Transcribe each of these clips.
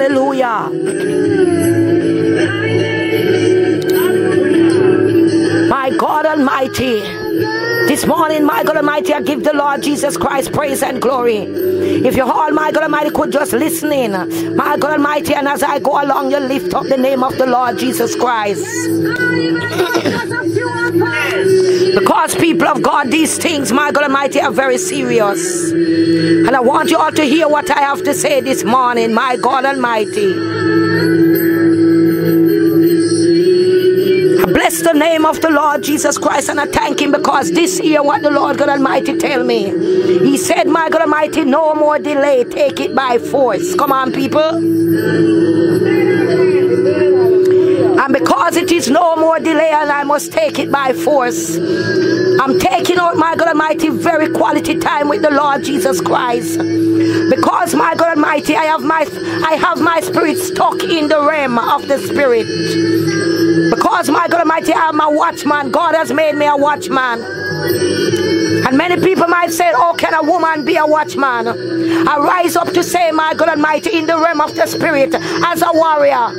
Hallelujah. My God Almighty. This morning, my God Almighty, I give the Lord Jesus Christ praise and glory. If you all, my God Almighty, could just listen in, my God Almighty, and as I go along, you lift up the name of the Lord Jesus Christ. because, people of God, these things, my God Almighty, are very serious. And I want you all to hear what I have to say this morning, my God Almighty. Bless the name of the Lord Jesus Christ and I thank him because this year what the Lord God Almighty tell me. He said, my God Almighty, no more delay. Take it by force. Come on, people. And because it is no more delay and I must take it by force, I'm taking out, my God Almighty, very quality time with the Lord Jesus Christ. Because, my God Almighty, I have my, I have my spirit stuck in the realm of the spirit. Because, my God Almighty, I'm a watchman. God has made me a watchman. And many people might say, Oh, can a woman be a watchman? I rise up to say, My God Almighty, in the realm of the spirit, as a warrior.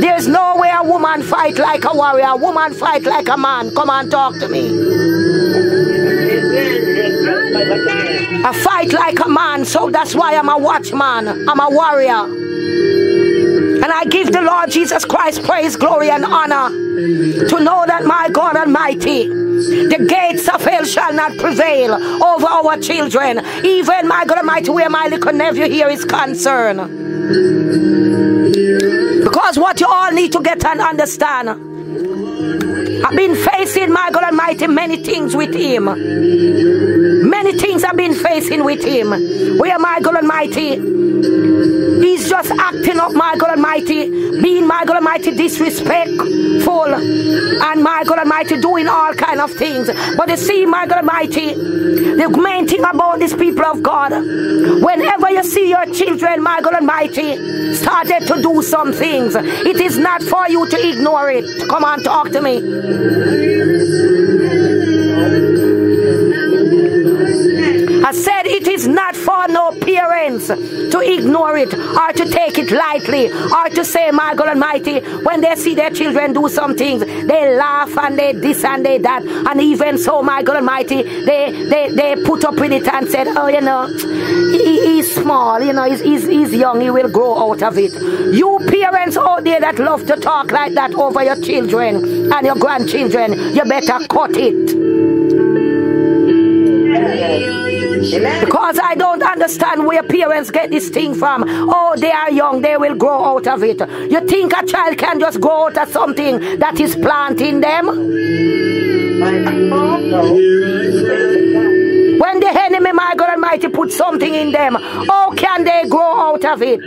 There's no way a woman fight like a warrior. A woman fight like a man. Come on, talk to me. I fight like a man, so that's why I'm a watchman. I'm a warrior. And I give the Lord Jesus Christ praise, glory, and honor to know that my God Almighty, the gates of hell shall not prevail over our children, even my God Almighty, where my little nephew here is concerned. Because what you all need to get and understand, I've been facing my God Almighty many things with Him. Many things I've been facing with Him. Where my God Almighty He's just acting up, my God Almighty, being my God Almighty disrespectful, and my God Almighty doing all kind of things. But you see, my God Almighty, the main thing about these people of God, whenever you see your children, my God Almighty, started to do some things, it is not for you to ignore it. Come on, talk to me. Christmas. I said it is not for no parents to ignore it or to take it lightly or to say, my God Almighty, when they see their children do some things, they laugh and they this and they that. And even so, my God Almighty, they, they, they put up with it and said, oh, you know, he, he's small, you know, he's, he's, he's young, he will grow out of it. You parents out there that love to talk like that over your children and your grandchildren, you better cut it. Because I don't understand where parents get this thing from. Oh, they are young, they will grow out of it. You think a child can just grow out of something that is planting them? When the enemy, my God Almighty, put something in them, how can they grow out of it?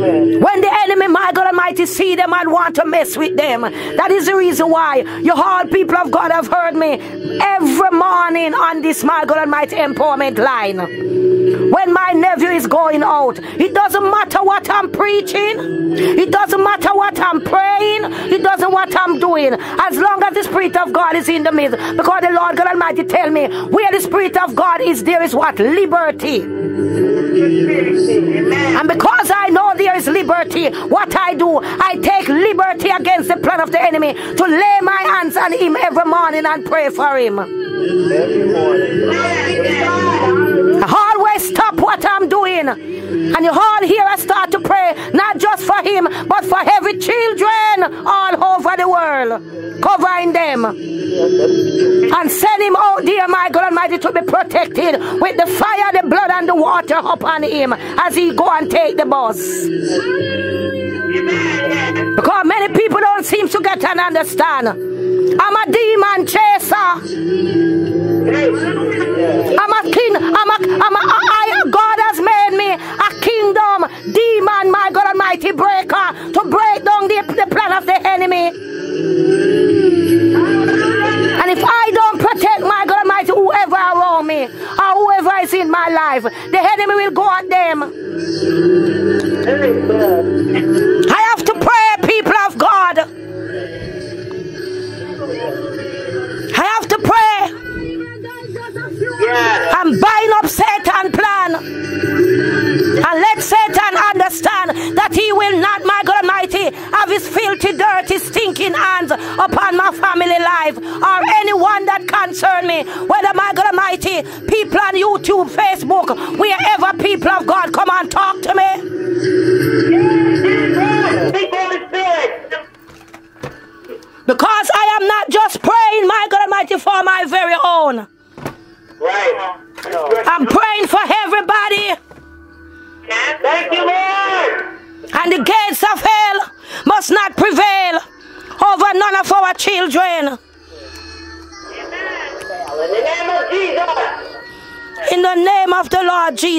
When the enemy, my God Almighty, see them and want to mess with them, that is the reason why you all people of God have heard me every morning on this, my God Almighty, empowerment line when my nephew is going out. It doesn't matter what I'm preaching. It doesn't matter what I'm praying. It doesn't what I'm doing. As long as the Spirit of God is in the midst. Because the Lord God Almighty tell me, where the Spirit of God is, there is what? Liberty. And because I know there is liberty, what I do, I take liberty against the plan of the enemy to lay my hands on him every morning and pray for him. Every morning. Stop what I'm doing. And you all hear I start to pray, not just for him, but for every children all over the world, covering them. And send him out there, my God Almighty, to be protected with the fire, the blood, and the water upon him as he go and take the bus. Because many people don't seem to get and understand. I'm a demon chaser.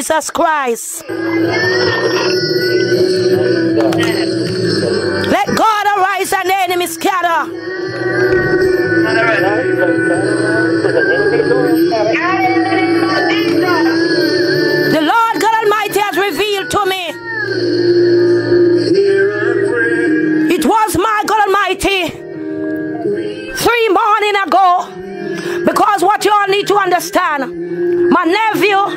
Jesus Christ. Let God arise and the enemy scatter. The Lord God Almighty has revealed to me. It was my God Almighty three morning ago. Because what you all need to understand, my nephew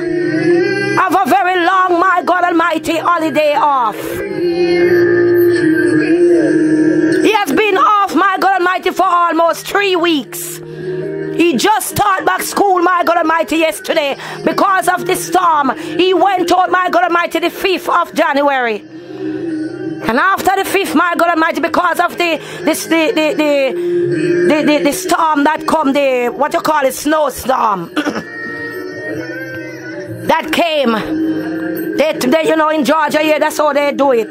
He just started back school, my God Almighty, yesterday because of the storm. He went out, my God Almighty, the 5th of January. And after the 5th, my God Almighty, because of the this the the the, the, the, the storm that come, the what you call it, snowstorm that came. They, they, you know, in Georgia, yeah, that's how they do it.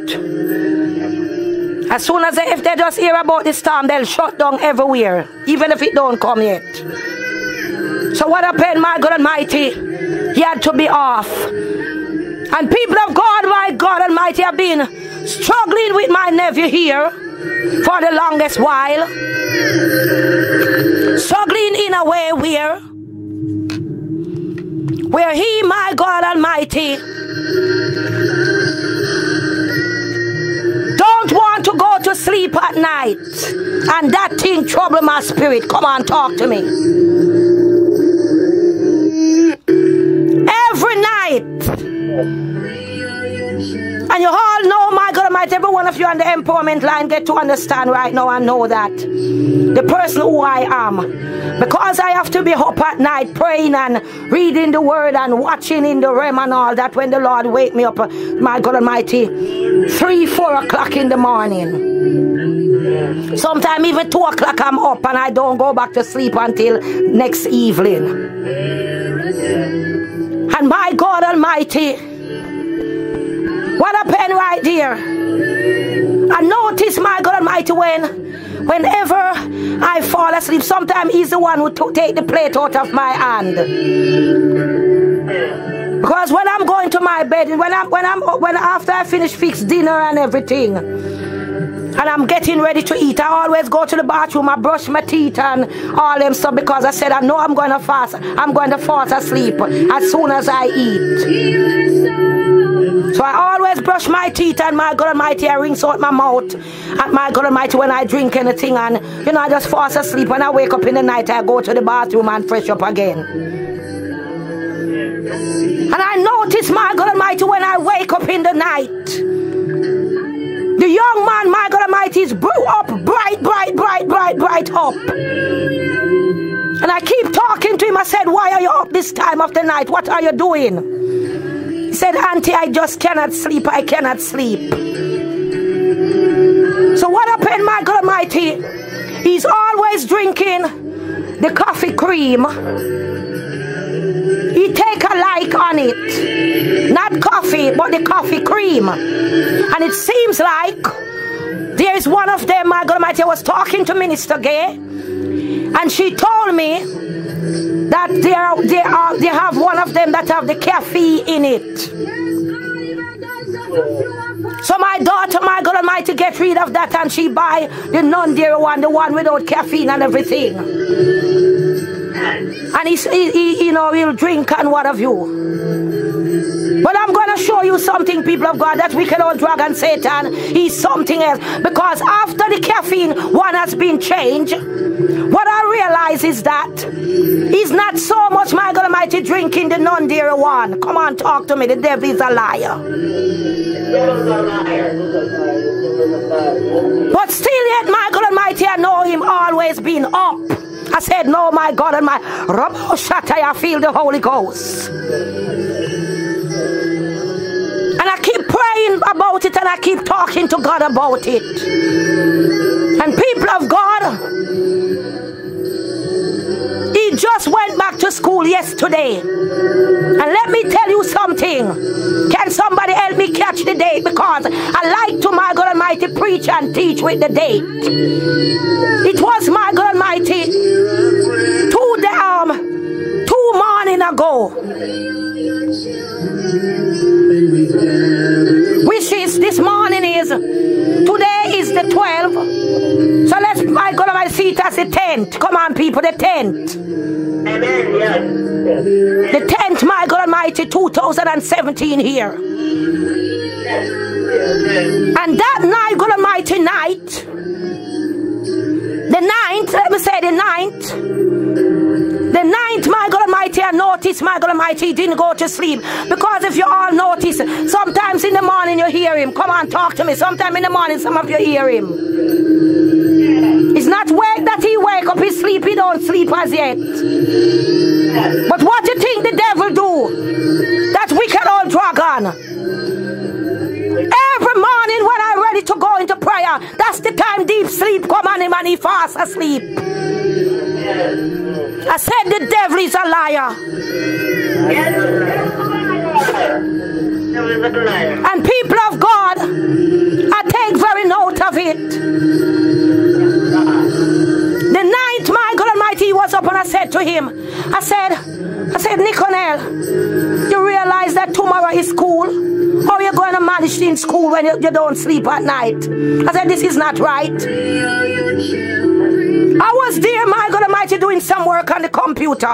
As soon as they, if they just hear about the storm, they'll shut down everywhere, even if it don't come yet. So what happened, my God Almighty? He had to be off. And people of God, my God Almighty, have been struggling with my nephew here for the longest while. Struggling in a way where, where he, my God Almighty, want to go to sleep at night. And that thing trouble my spirit. Come on, talk to me. Every night. And you all know, my Almighty, every one of you on the empowerment line get to understand right now and know that. The person who I am. Because I have to be up at night praying and reading the word and watching in the realm and all that when the Lord wake me up, my God Almighty, three, four o'clock in the morning. Sometimes even two o'clock I'm up and I don't go back to sleep until next evening. And my God Almighty, what happened right there? I notice, my God Almighty, when whenever I fall asleep, sometimes He's the one who to take the plate out of my hand. Because when I'm going to my bed, when I'm when I'm when after I finish fix dinner and everything, and I'm getting ready to eat, I always go to the bathroom, I brush my teeth and all them stuff because I said I know I'm going to fast. I'm going to fast asleep as soon as I eat. So I always brush my teeth and my God Almighty, I rinse out my mouth. And my God Almighty, when I drink anything and you know, I just fast asleep. When I wake up in the night, I go to the bathroom and fresh up again. And I notice, my God Almighty, when I wake up in the night, the young man, my God Almighty, is up bright, bright, bright, bright, bright up. And I keep talking to him. I said, Why are you up this time of the night? What are you doing? Said, Auntie, I just cannot sleep. I cannot sleep. So what happened, my God Almighty? He's always drinking the coffee cream. He take a like on it. Not coffee, but the coffee cream. And it seems like there is one of them, my God Almighty, I was talking to Minister Gay. And she told me that they are, they are they have one of them that have the caffeine in it. So my daughter, my God Almighty, get rid of that and she buy the non-dairy one, the one without caffeine and everything. And he, he, he you know, he'll drink and what have you. But I'm going to show you something, people of God, that we wicked old dragon Satan, he's something else. Because after the caffeine one has been changed, what I realize is that he's not so much, my God Almighty, drinking the non-dairy one. Come on, talk to me. The devil is a liar. But still yet, my God Almighty, I know him always being up. I said, no, my God Almighty. Rabbo oh, Shatai, I feel the Holy Ghost. And I keep praying about it and I keep talking to God about it. And people of God, he just went back to school yesterday. And let me tell you something. Can somebody help me catch the date? Because I like to, my God Almighty, preach and teach with the date. It was, my God Almighty, two, um, two morning ago. Which is this morning is today is the 12th. So let's my God see it as the 10th. Come on, people, the 10th. Amen. Yes. The 10th, my God Almighty, 2017 here. And that night, God Almighty night, the ninth, let me say the ninth, the ninth, my God Noticed, my God Almighty, he didn't go to sleep. Because if you all notice, sometimes in the morning you hear him. Come on, talk to me. Sometime in the morning, some of you hear him. It's not wake that he wake up, he sleep, he don't sleep as yet. But what you think the devil do? That wicked old dragon. Every morning when I'm ready to go into prayer, that's the time deep sleep come on him and he fast asleep. I said the devil is a liar. Yes. And people of God, I take very note of it. The night, my God Almighty, was up and I said to him, I said, I said, Niconel, you realize that tomorrow is school? How are you going to manage in school when you, you don't sleep at night? I said, this is not right. I was there, my God Almighty, doing some work on the computer.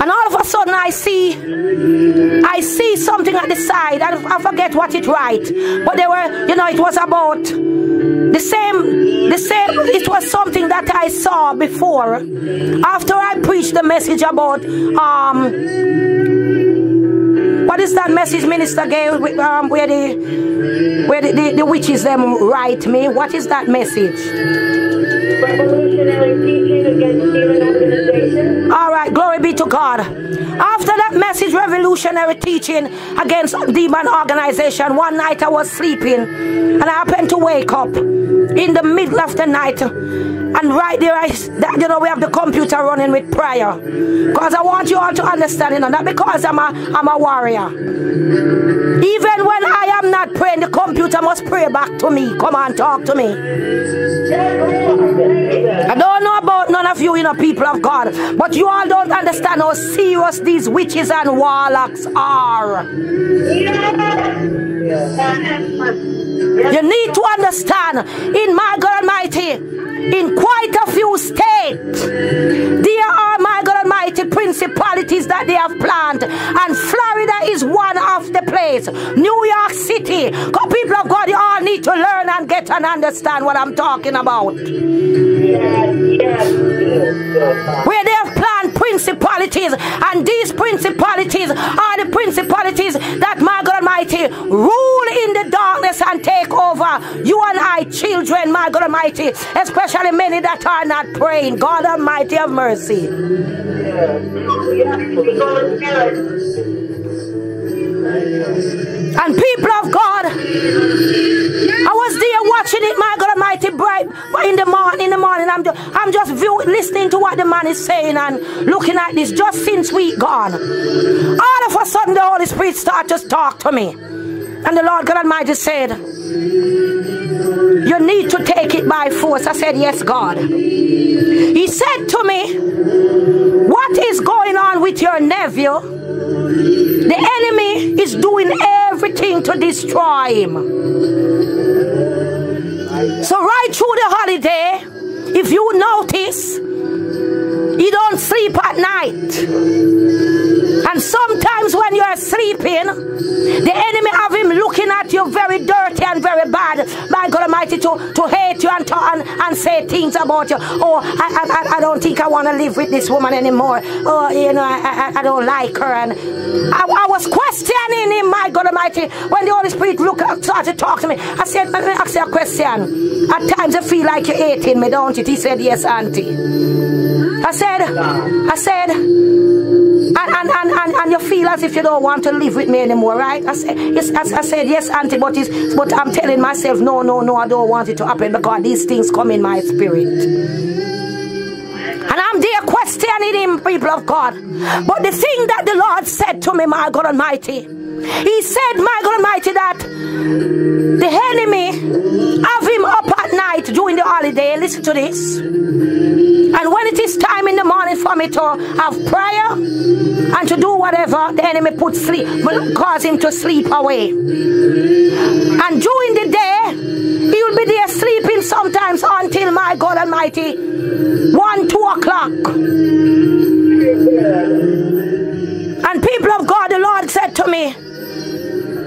And all of a sudden I see I see something at the side. I, I forget what it write. But they were, you know, it was about the same, the same, it was something that I saw before. After I preached the message about um what is that message minister gave um, where the where the, the, the witches them write me? What is that message? Revolutionary teaching against demon. All right, glory be to God. After that message, revolutionary teaching against demon organization, one night I was sleeping and I happened to wake up in the middle of the night. And right there, I, that, you know, we have the computer running with prayer. Because I want you all to understand, you know, not because I'm a, I'm a warrior. Even when I am not praying, the computer must pray back to me. Come on, talk to me. I don't know about none of you, you know, people of God, but you all don't understand how serious these witches and warlocks are. You need to understand, in my God Almighty, in quite a few states, there are, my God Almighty, principalities that they have planned, and Florida is one of the place. New York City. Come, people of God, you all need to learn and get and understand what I'm talking about. Where they have planned principalities, and these principalities are the principalities that my God Almighty rule in the darkness and take over you and I, children, my God Almighty, especially many that are not praying. God Almighty, have mercy. And people of God, I was there watching it, my God Almighty, bright But in the morning. In the morning, I'm just, I'm just view, listening to what the man is saying and looking at this. Just since we gone, all of a sudden the Holy Spirit started to talk to me, and the Lord God Almighty said, "You need to take it by force." I said, "Yes, God." He said to me, "What is going on with your nephew?" The enemy is doing everything to destroy him. So right through the holiday, if you notice, he don't sleep at night. And sometimes when you're sleeping, the enemy have him looking at you very dirty and very bad. My God Almighty, to, to hate you and, to, and, and say things about you. Oh, I, I, I don't think I want to live with this woman anymore. Oh, you know, I, I, I don't like her. And I, I was questioning him, my God Almighty, when the Holy Spirit look, started to talk to me. I said, let me ask you a question. At times I feel like you're hating me, don't you? He said, yes, auntie. I said, I said, and, and, and, and, and you feel as if you don't want to live with me anymore, right? I said, yes, I, I said, yes, auntie, but, but I'm telling myself, no, no, no, I don't want it to happen because these things come in my spirit. And I'm there questioning him, people of God. But the thing that the Lord said to me, my God Almighty, He said, my God Almighty, that the enemy have him up at night during the holiday. Listen to this. And when it is time in the morning for me to have prayer and to do whatever, the enemy put sleep, will cause him to sleep away. And during the day, he will be there sleeping sometimes until my God Almighty, one, two o'clock. And people of God, the Lord said to me,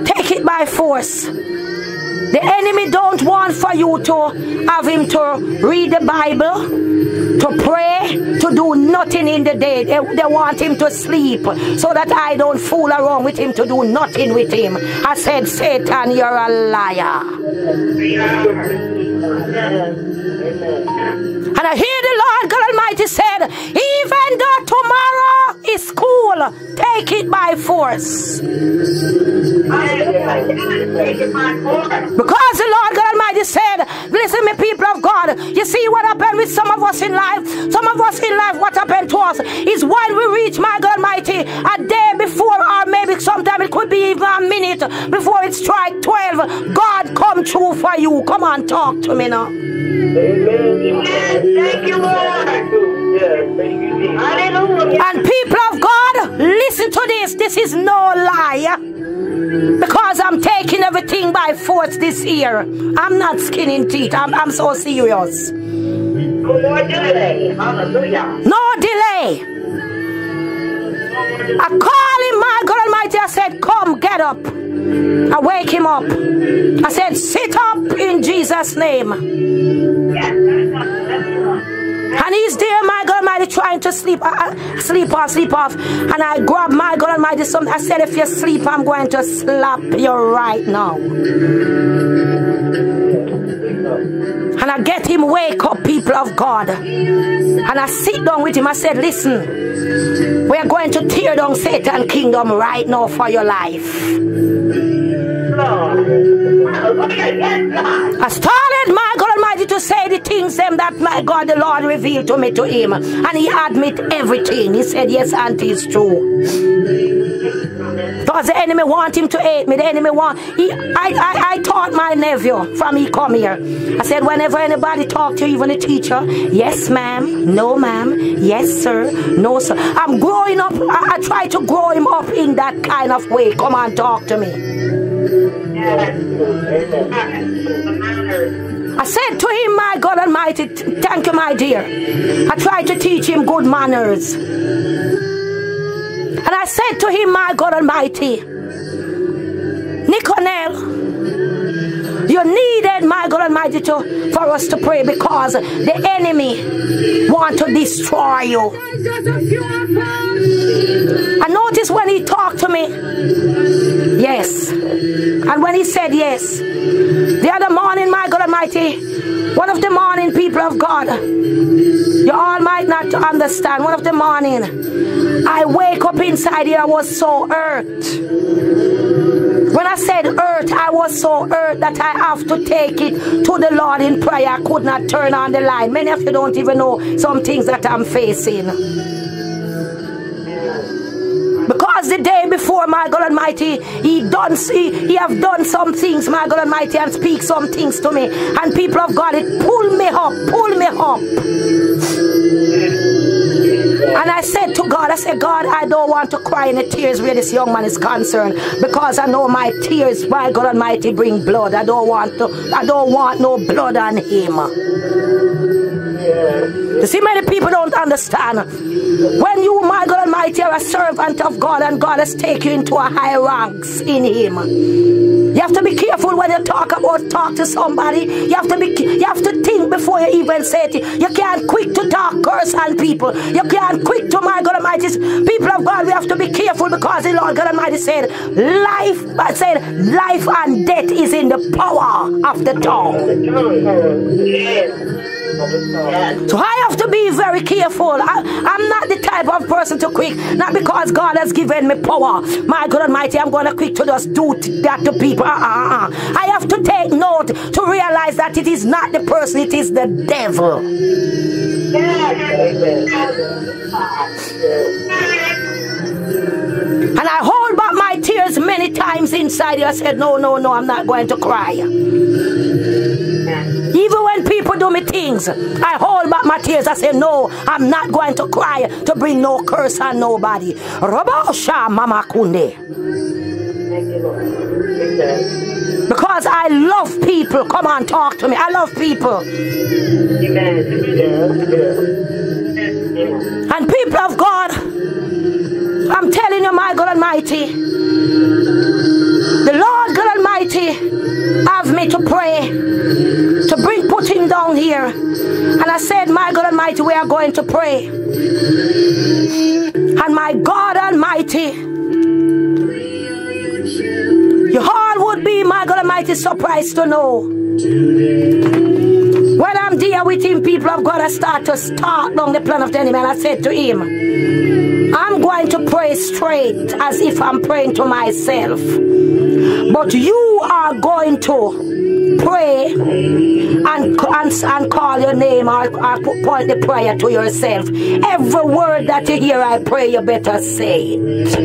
take it by force. The enemy don't want for you to have him to read the Bible, to pray, to do nothing in the day. They, they want him to sleep so that I don't fool around with him to do nothing with him. I said, Satan, you're a liar. And I hear the Lord God Almighty said, even though tomorrow is cool, take it by force. Because the Lord God Almighty said, listen me people of God, you see what happened with some of us in life? Some of us in life, what happened to us is when we reach my God Almighty a day before or maybe sometime it could be even a minute before it strike 12, God come true for you. Come on, talk to me now. Amen. Thank you, Lord. And people of God, listen to this. This is no lie. Because I'm taking everything by force this year. I'm not skinning teeth. I'm, I'm so serious. Lord, delay. No delay. I call him, my God Almighty. I said, Come, get up. I wake him up. I said, Sit up in Jesus' name. And he's there, my God Almighty, trying to sleep, uh, uh, sleep off, sleep off. And I grab my God Almighty something. I said, if you sleep, I'm going to slap you right now. And I get him wake up, people of God. And I sit down with him. I said, listen, we are going to tear down Satan kingdom right now for your life. I started, my God Almighty, to say the things them that my God, the Lord revealed to me to him. And he admit everything. He said, yes, auntie, it's true. Because the enemy want him to hate me. The enemy want, he, I, I, I taught my nephew from he come here. I said, whenever anybody talk to you, even a teacher, yes, ma'am, no, ma'am, yes, sir, no, sir. I'm growing up, I, I try to grow him up in that kind of way. Come on, talk to me. I said to him, my God Almighty, thank you, my dear. I tried to teach him good manners. And I said to him, my God Almighty, Niconel, you needed, my God Almighty, to, for us to pray because the enemy want to destroy you. I noticed when he talked to me, yes. And when he said yes, the other morning, my God Almighty, one of the morning people of God, you all might not understand. One of the morning, I wake up inside here, I was so hurt. When I said hurt, I was so hurt that I have to take it to the Lord in prayer. I could not turn on the line. Many of you don't even know some things that I'm facing. Because the day before, my God Almighty, He done he, he have done some things, my God Almighty, and speak some things to me. And people of God, it pull me up, pull me up. And I said to God, I said, God, I don't want to cry any tears where this young man is concerned. Because I know my tears, my God Almighty, bring blood. I don't want to, I don't want no blood on him. You see, many people don't understand. When you, my God Almighty, are a servant of God and God has taken you into a high ranks in Him, You have to be careful when you talk about talk to somebody. You have to be you have to think before you even say it. You can't quick to talk curse on people. You can't quick to my God Almighty. People of God, we have to be careful because the Lord God Almighty said, life I said life and death is in the power of the tongue. So I have to be very careful. I, am not the type of person to quick, not because God has given me power. My God Almighty, I'm going to quick to just do that to people. Uh, uh, uh. I have to take note to realize that it is not the person, it is the devil. And I hold back my tears many times inside. I said, No, no, no, I'm not going to cry. Even when people do me things, I hold back my tears. I say, No, I'm not going to cry to bring no curse on nobody. Robosha Mama Kunde. Because I love people. Come on, talk to me. I love people. And people of God, I'm telling you, my God Almighty, the Lord God Almighty have me to pray, bring put him down here. And I said, my God Almighty, we are going to pray. And my God Almighty, your heart would be, my God Almighty, surprised to know. When I'm there with him, people of God, I start to start down the plan of the enemy. And I said to him, I'm going to pray straight as if I'm praying to myself. But you are going to pray and, and, and call your name or, or point the prayer to yourself. Every word that you hear, I pray you better say it.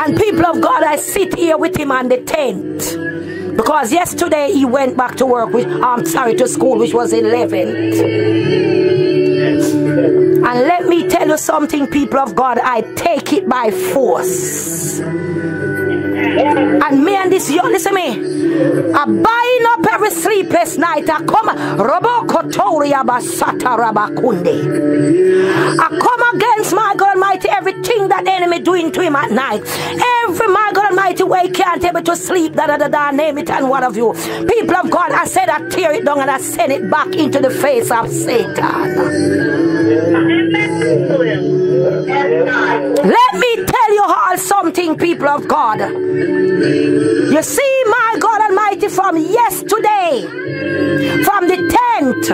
And people of God, I sit here with him on the tent. Because yesterday he went back to work, which, I'm sorry, to school, which was 11th. And let me tell you something, people of God, I take it by force. And me and this young, listen me. I bind up every sleepless night. I come, Robokotoria Basata Rabakunde. I come against my God Almighty everything that enemy doing to him at night. Every my God Almighty way can't able to sleep. Da da da da. Name it and one of you. People of God, I said I tear it down and I send it back into the face of Satan. You see, my God Almighty, from yesterday, from the tent,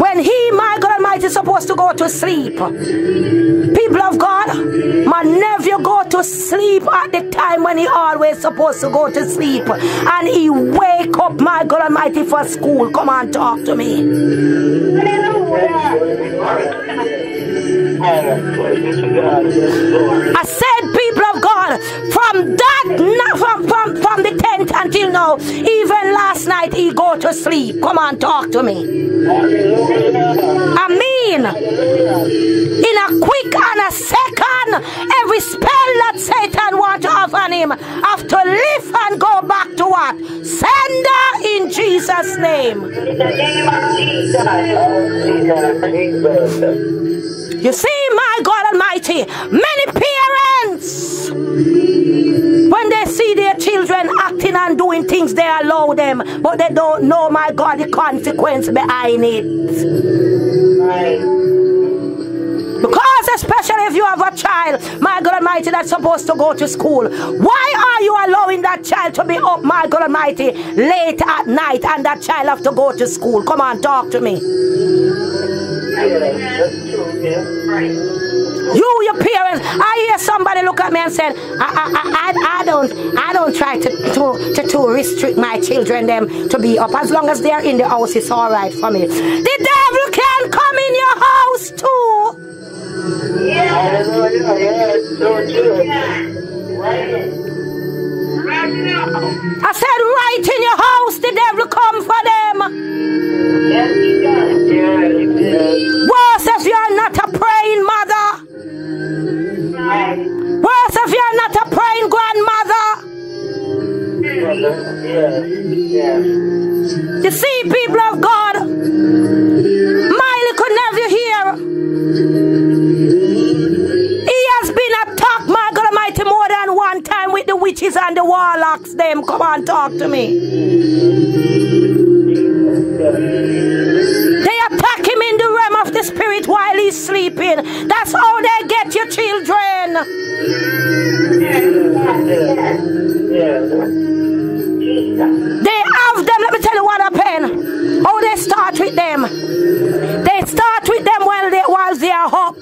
when He, my God Almighty, is supposed to go to sleep. People of God, my nephew go to sleep at the time when he always supposed to go to sleep, and he wake up, my God Almighty, for school. Come on, talk to me. I said, people of God, from that na- from, from, from the tent until now, even last night he go to sleep. Come on, talk to me. I mean, in a quick and a second, every spell that Satan want to have on him have to lift and go back to what? Sender in Jesus' name. You see, my God Almighty, many parents, when they see their children acting and doing things, they allow them, but they don't know, my God, the consequence behind it. Because especially if you have a child, my God Almighty, that's supposed to go to school, why are you allowing that child to be up, my God Almighty, late at night and that child have to go to school? Come on, talk to me. Yeah. You, your parents. I hear somebody look at me and said, I, I, I, I don't, I don't try to, to, to, to restrict my children them to be up. As long as they're in the house, it's all right for me. The devil can come in your house too. Hallelujah. Yes. So true. Right. I said, right in your house, the devil come for them. Worse if you're not a praying mother. Worse if you're not a praying grandmother. You see, people of God, my could never hear. he has been attacked, my God Almighty, more than one time with the witches and the warlocks. Them, come on, talk to me. They attack him in the realm of the spirit while he's sleeping. That's how they get your children. They have them. Let me tell you what happened. How they start with them. They start with them while they while they are up.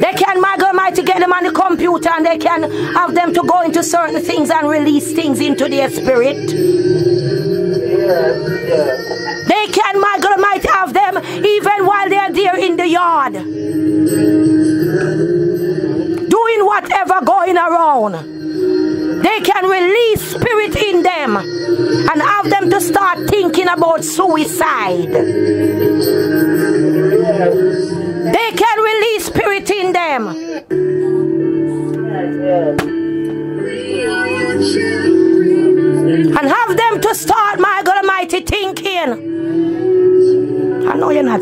They can, my God Almighty, get them on the computer and they can have them to go into certain things and release things into their spirit. They can, my God Almighty, have them even while they are there in the yard. Doing whatever going around. They can release spirit in them and have them to start thinking about suicide. They can release spirit in them. And have them to start,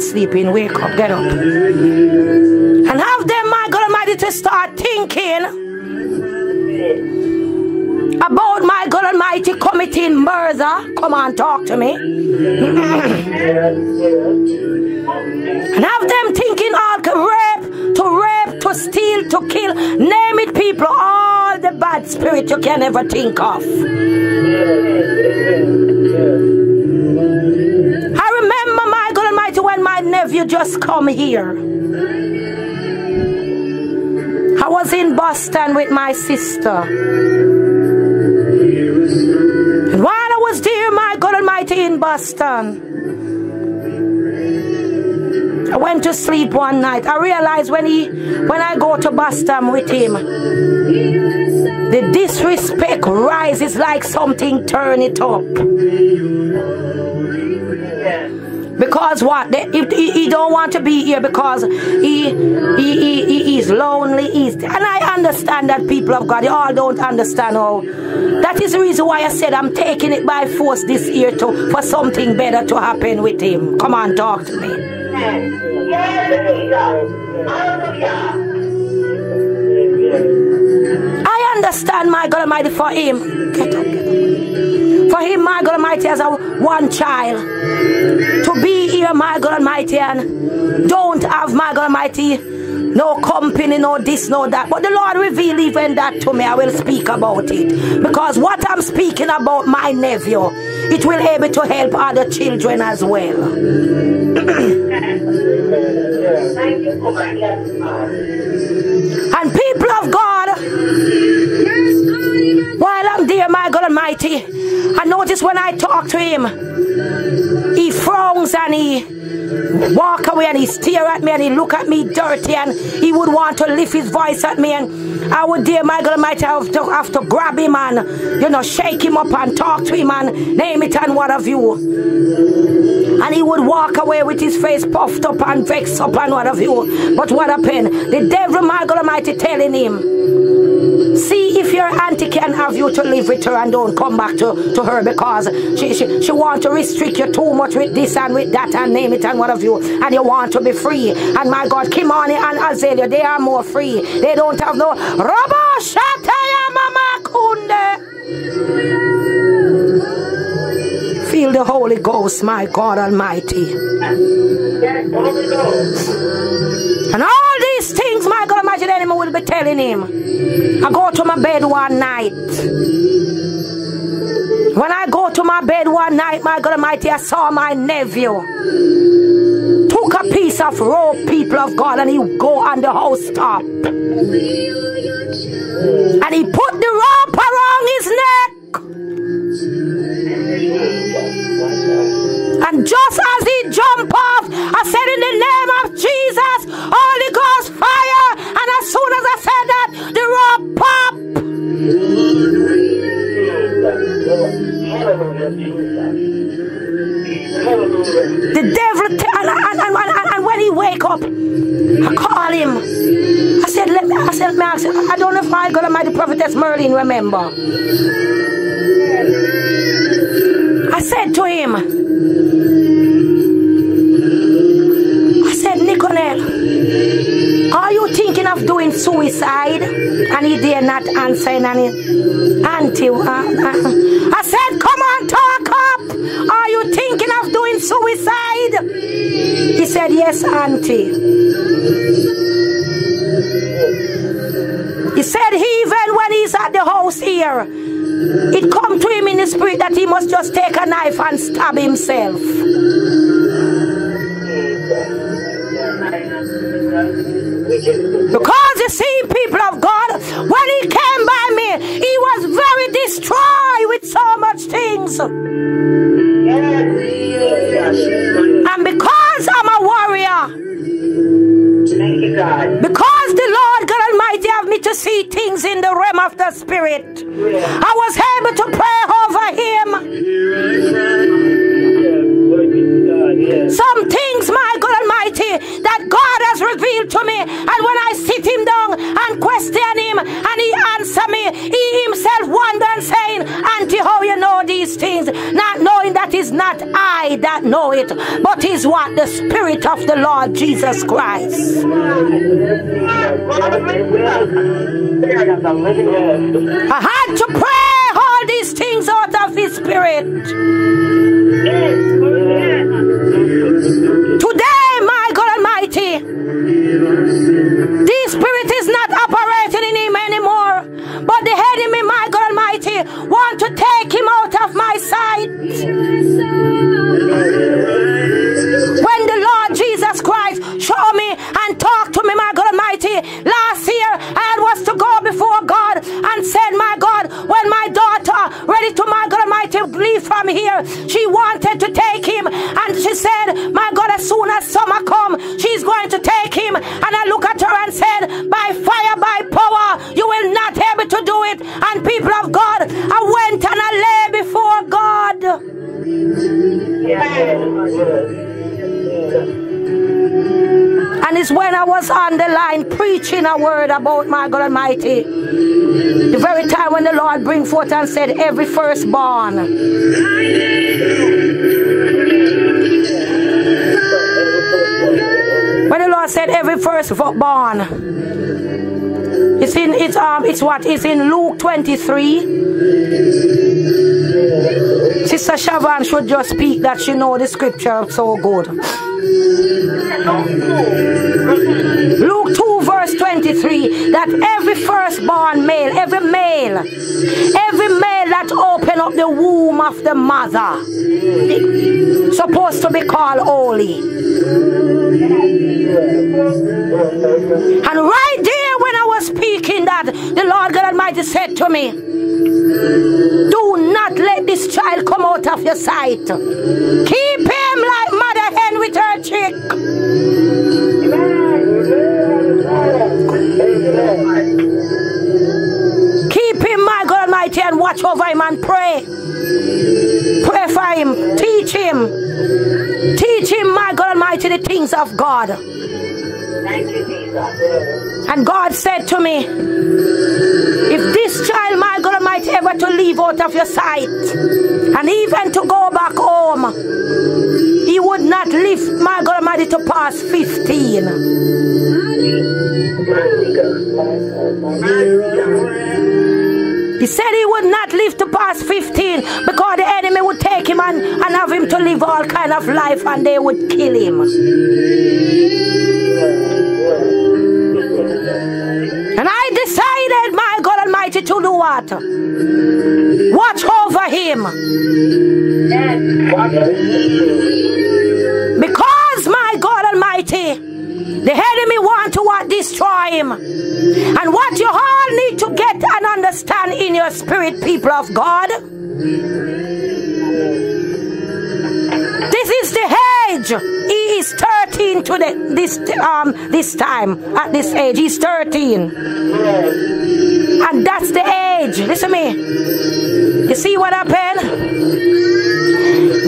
Sleeping. Wake up, get up. And have them, my God Almighty, to start thinking about my God Almighty committing murder. Come on, talk to me. and have them thinking all rape, to rape, to steal, to kill, name it, people, all the bad spirit you can ever think of. Just come here. I was in Boston with my sister. And while I was there, my God Almighty, in Boston, I went to sleep one night. I realized when he, when I go to Boston with him, the disrespect rises like something turn it up. Because what? They, if he, he don't want to be here because he he, he, he he's lonely. He's, and I understand that people of God, you all don't understand how. That is the reason why I said I'm taking it by force this year to for something better to happen with him. Come on, talk to me. I understand, my God Almighty, for him. For him, my God Almighty, as a one child, to be here, my God Almighty, and don't have, my God Almighty, no company, no this, no that. But the Lord revealed even that to me. I will speak about it. Because what I'm speaking about, my nephew, it will able to help other children as well. And people of God, while I'm there, my God Almighty, I notice when I talk to him, he frowns and he walk away and he stare at me and he look at me dirty and he would want to lift his voice at me and I would dear my God Almighty have to have to grab him and you know shake him up and talk to him and name it and what have you. And he would walk away with his face puffed up and vexed up and what have you. But what happened? The devil, my God Almighty, telling him, see if your auntie can have you to live with her and don't come back to, to her because she, she, she want to restrict you too much with this and with that and name it and what have you. And you want to be free. And my God, Kimani and Azalea, they are more free. They don't have no Robo Shataya Mama Kunde. Feel the Holy Ghost, my God Almighty. And all these things, my God Almighty, the enemy will be telling him. I go to my bed one night. When I go to my bed one night, my God Almighty, I saw my nephew. Took a piece of rope, people of God, and he go on the housetop. And he put the rope around his neck. And just as he jumped off, I said, In the name of Jesus, Holy Ghost fire. And as soon as I said that, the rope popped. The devil, t- and, and, and, and, and when he wake up, I call him. I said, let me, I said, you, I don't know if my God Almighty Prophetess Merlin remember. Him, I said, Niconel, are you thinking of doing suicide? And he dare not answer Auntie, Auntie, uh, uh, I said, come on, talk up. Are you thinking of doing suicide? He said, yes, Auntie. He said, even when he's at the house here, it come to him in the spirit that he must just take a knife and stab himself. Because you see, people of God, when he came by me, he was very destroyed with so much things. And because I'm a warrior, because the Lord God Almighty have me to see things in the realm of the spirit, I not I that know it, but is what? The Spirit of the Lord Jesus Christ. Spirit of the living God. I had to pray word about my God Almighty. The very time when the Lord bring forth and said, every firstborn. When the Lord said every firstborn. It's in it's um it's what? It's in Luke 23. Sister Shavan should just speak that she know the scripture so good. Luke 2 verse 23 that every firstborn male, every male, every male that open up the womb of the mother supposed to be called holy. And right there when I was speaking that, the Lord God Almighty said to me, Do not let this child come out of your sight. Keep watch over him and pray. Pray for him. Teach him. Teach him, my God Almighty, the things of God. Thank you, Jesus. And God said to me, if this child, my God Almighty, ever to leave out of your sight and even to go back home, he would not live, my God Almighty, to pass 15. Said he would not live to pass 15 because the enemy would take him and, and have him to live all kind of life and they would kill him. And I decided, my God Almighty, to do what? Your spirit, people of God. This is the age. He is 13 to this um this time. At this age, he's 13. And that's the age. Listen to me. You see what happened?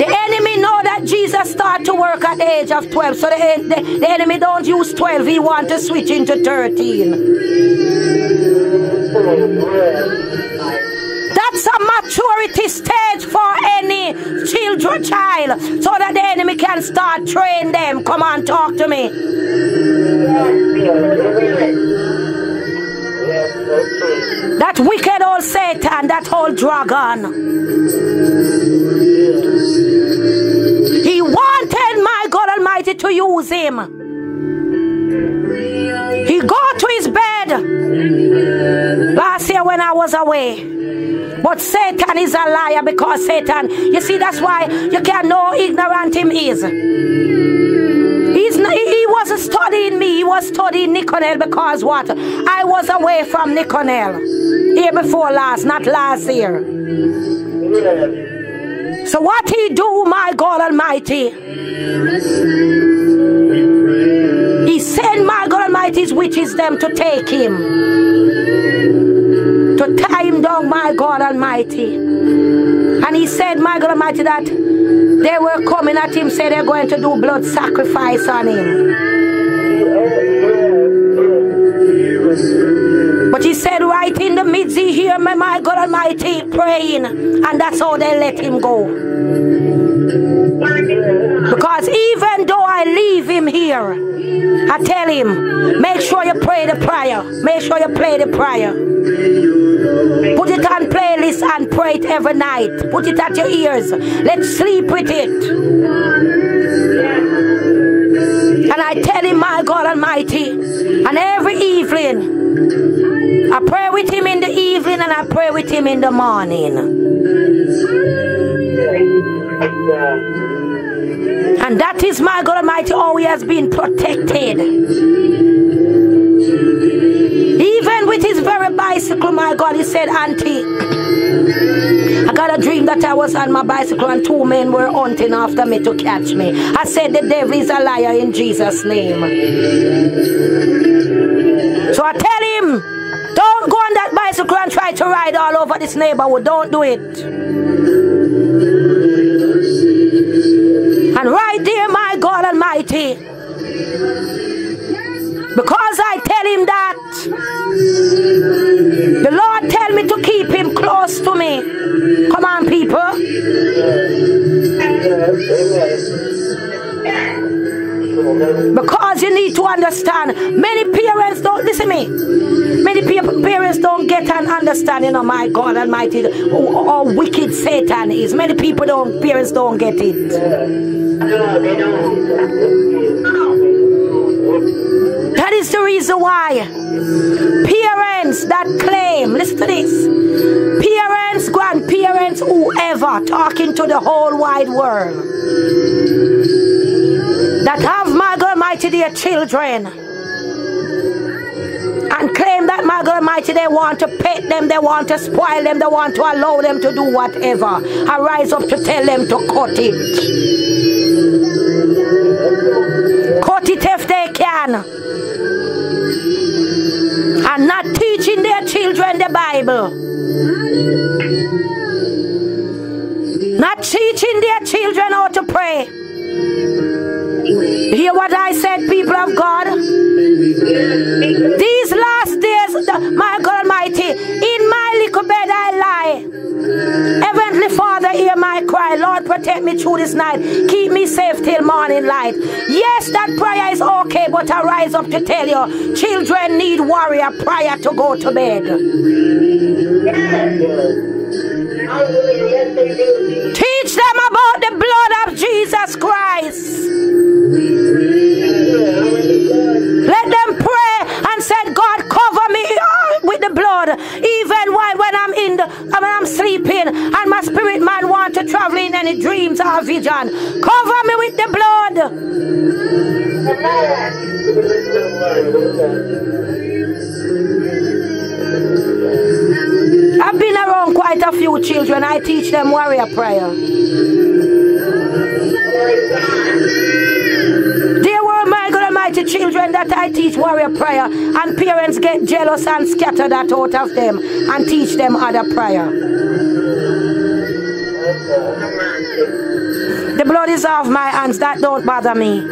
The enemy know that Jesus start to work at the age of 12. So the, the, the enemy don't use 12. He want to switch into 13. Stage for any children child so that the enemy can start train them. Come on, talk to me. That wicked old Satan, and that old dragon. He wanted my God Almighty to use him. He go to his bed last year when I was away. But Satan is a liar because Satan, you see, that's why you can't know ignorant him is. He's not, he, wasn't studying me, he was studying Niconel because what? I was away from Niconel. Year before last, not last year. So what he do, my God Almighty? He sent my God Almighty's witches them to take him. Him down, my God Almighty. And he said, my God Almighty, that they were coming at him, say they're going to do blood sacrifice on him. But he said, right in the midst, he hear me, my God Almighty, praying. And that's how they let him go. Because even though I leave him here, I tell him, make sure you pray the prayer. Make sure you play the prayer. Put it on playlist and pray it every night. Put it at your ears. Let's sleep with it. And I tell him, my God Almighty, and every evening, I pray with him in the evening and I pray with him in the morning. And that is my God Almighty, how he has been protected. Bicycle, my God, he said, Auntie, I got a dream that I was on my bicycle and two men were hunting after me to catch me. I said, The devil is a liar in Jesus' name. So I tell him, don't go on that bicycle and try to ride all over this neighborhood. Don't do it. And right there, my God Almighty, because I tell him that, the Lord tell me to keep him close to me. Come on, people. Because you need to understand, many parents don't listen to me. Many pe- parents don't get an understanding of my God Almighty, how wicked Satan is. Many people don't, parents don't get it. Is the reason why parents that claim, listen to this, parents, grandparents, whoever, talking to the whole wide world, that have my God Almighty their children and claim that my God Almighty they want to pet them, they want to spoil them, they want to allow them to do whatever. I rise up to tell them to cut it. Cut it if they can. And not teaching their children the Bible. Not teaching their children how to pray. Hear what I said, people of God? These last days, my God Almighty, in my little bed I lie. Heavenly Father, cry. Lord, protect me through this night. Keep me safe till morning light. Yes, that prayer is okay, but I rise up to tell you, children need warrior prayer to go to bed. Teach them about the blood of Jesus Christ. Any dreams or vision. Cover me with the blood. I've been around quite a few children. I teach them warrior prayer. There were my God Almighty children that I teach warrior prayer, and parents get jealous and scatter that out of them and teach them other prayer. The blood is off my hands. That don't bother me.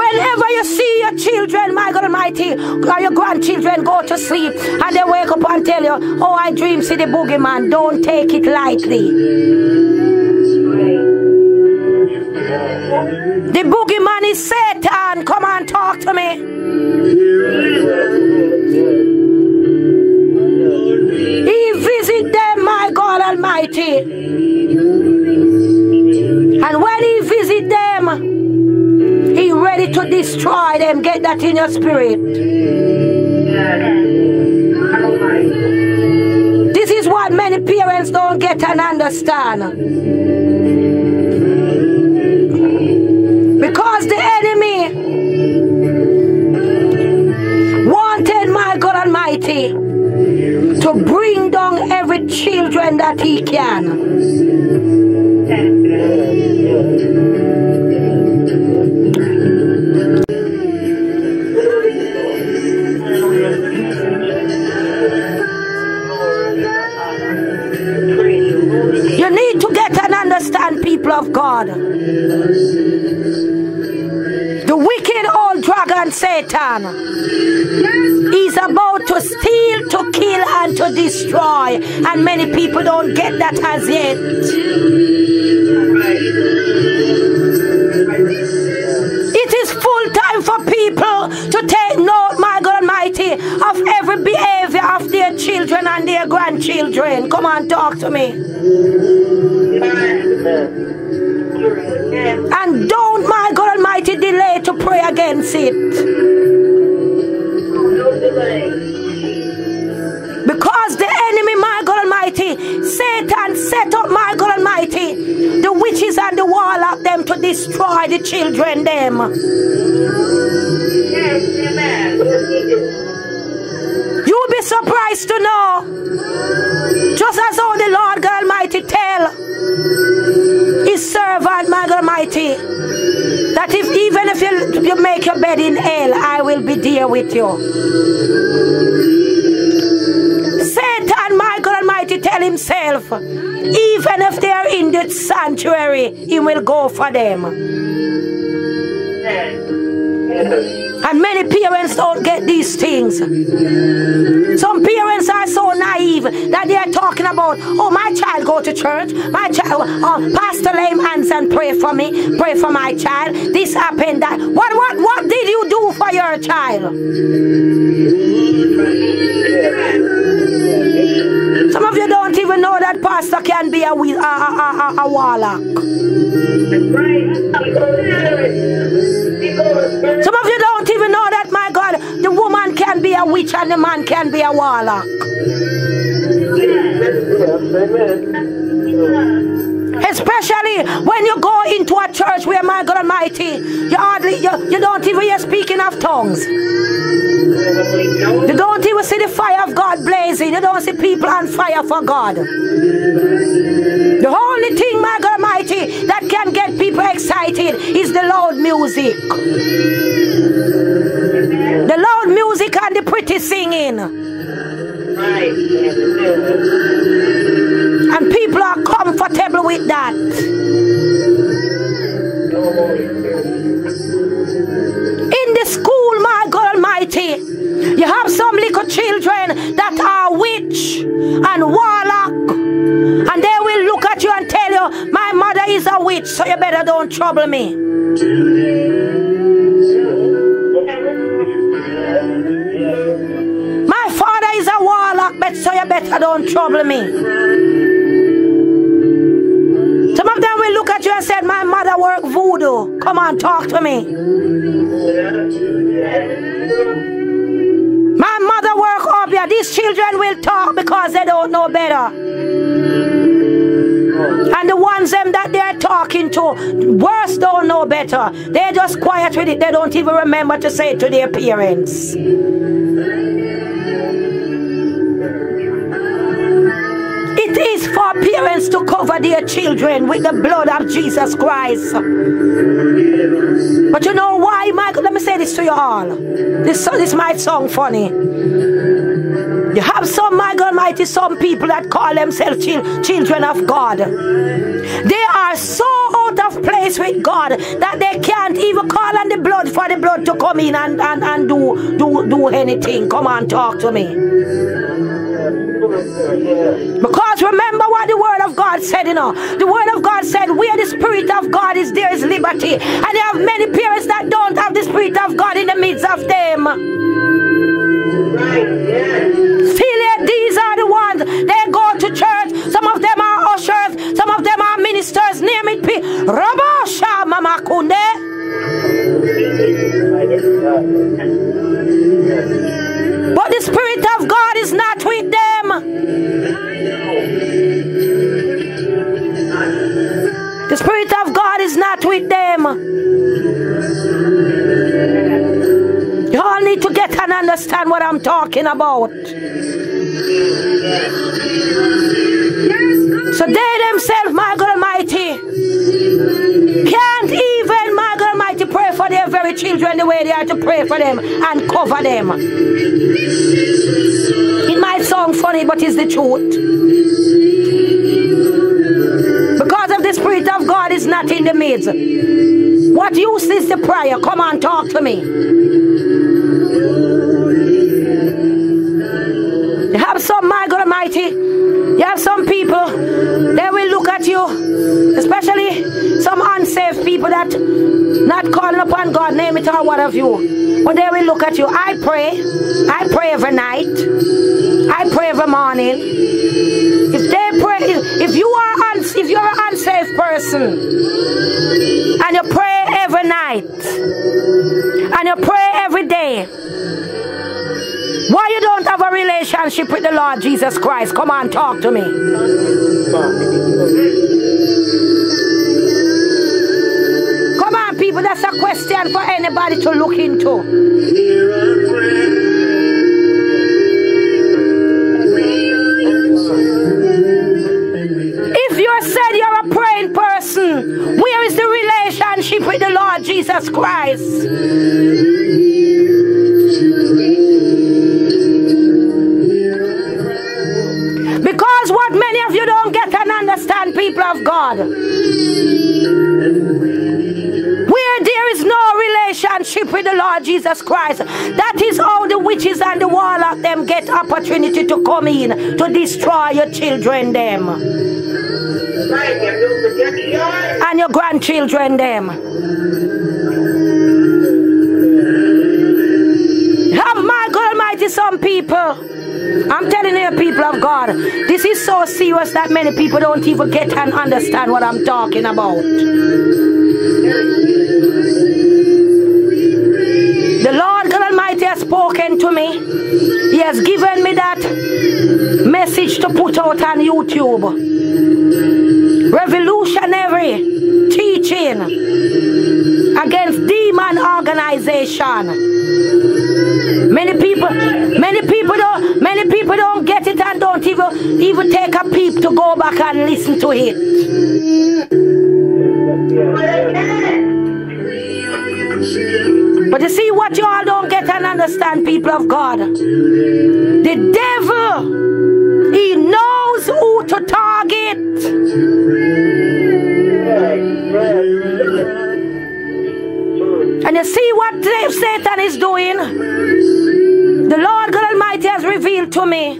Whenever you see your children, my God Almighty, or your grandchildren go to sleep and they wake up and tell you, Oh, I dream, see the boogeyman. Don't take it lightly. The boogeyman is Satan. Come on, talk to me. He God Almighty. And when he visit them, he ready to destroy them. Get that in your spirit. This is what many parents don't get and understand. Because the enemy wanted my God Almighty to bring children that he can. Destroy. And many people don't get that as yet. It is full time for people to take note, my God Almighty, of every behavior of their children and their grandchildren. Come on, talk to me. And don't, my God Almighty, delay to pray against it. Satan set up, my God Almighty, the witches and the warlock them to destroy the children them. You'll be surprised to know, just as all the Lord God Almighty tell his servant, my God Almighty, that if even if you, you make your bed in hell, I will be there with you. Himself, even if they are in the sanctuary, he will go for them. And many parents don't get these things. Some parents are so naive that they are talking about, oh, my child go to church. My child, oh, pastor lay hands and pray for me. Pray for my child. This happened, that. What, what, what did you do for your child? Some of you don't even know that pastor can be a, wi- a, a, a, a, a warlock. Some of you don't even know that, my God, the woman can be a witch and the man can be a warlock. Especially when you go into a church where, my God Almighty, you hardly, you, you don't even hear speaking of tongues. You don't even see the fire of God blazing. You don't see people on fire for God. The only thing, my God Almighty, that can get people excited is the loud music. The loud music and the pretty singing. And people are comfortable with that. In the school, my God You have some little children that are witch and warlock. And they will look at you and tell you, my mother is a witch, so you better don't trouble me. My father is a warlock, but so you better don't trouble me. Some of them will look at you and say, My mother work voodoo. Come on, talk to me. These children will talk because they don't know better. And the ones them that they're talking to, worse don't know better. They're just quiet with it. They don't even remember to say it to their parents. It is for parents to cover their children with the blood of Jesus Christ. But you know why, Michael? Let me say this to you all. This, this might sound funny. You have some, my God Almighty, some people that call themselves chil- children of God. They are so out of place with God that they can't even call on the blood for the blood to come in and, and, and do, do, do anything. Come on, talk to me. Because remember what the word of God said, you know. The word of God said, where the spirit of God is, there is liberty. And you have many parents that don't have the spirit of God in the midst of them. Still yet, these are the ones. They go to church. Some of them are ushers. Some of them are ministers. Name it. Pe- Rabasha Mama Kunde. What I'm talking about. So they themselves, my God Almighty, can't even, my God Almighty, pray for their very children the way they are to pray for them and cover them. It might sound funny, but it's the truth. Because of the Spirit of God is not in the midst. What use is the prayer? Come on, talk to me. You have some people, they will look at you, especially some unsaved people that not calling upon God, name it or what have you. But they will look at you. I pray. I pray every night. I pray every morning. If they pray, if, if you are if you're an unsafe person and you pray every night relationship with the Lord Jesus Christ? Come on, talk to me. Come on, people, that's a question for anybody to look into. If you said you're a praying person, where is the relationship with the Lord Jesus Christ? People of God, where there is no relationship with the Lord Jesus Christ, that is how the witches and the warlock them get opportunity to come in to destroy your children them and your grandchildren them. Have my God Almighty some people. I'm telling you, people of God, this is so serious that many people don't even get and understand what I'm talking about. The Lord God Almighty has spoken to me. He has given me that message to put out on YouTube. Revolutionary teaching against demon organization. Many people, many people don't, many people don't get it and don't even even take a peep to go back and listen to it. But you see what you all don't get and understand, people of God. The devil, he knows who to target. And you see what Satan is doing? God Almighty has revealed to me